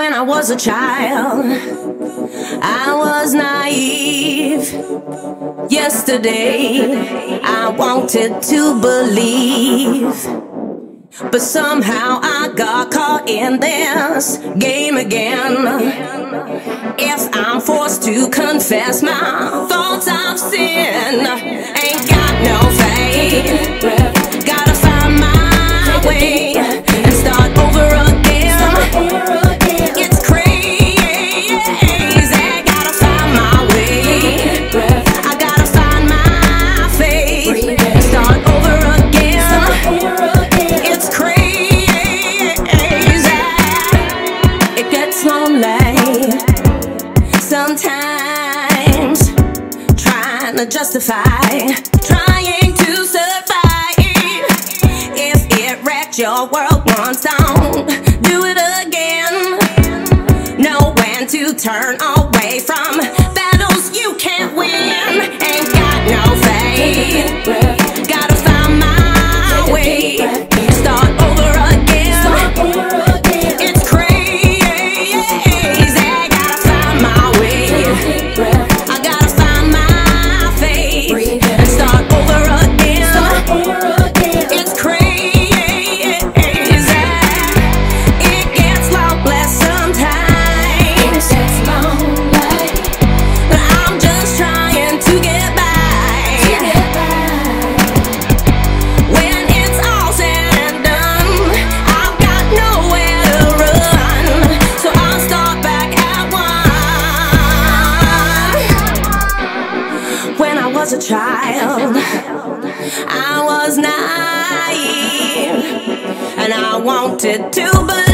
When I was a child, I was naive. Yesterday, I wanted to believe. But somehow I got caught in this game again. If I'm forced to confess my thoughts I've sinned, gets lonely sometimes. Trying to justify, trying to survive. If it wrecked your world once, don't was a child, I was naive, and I wanted to believe.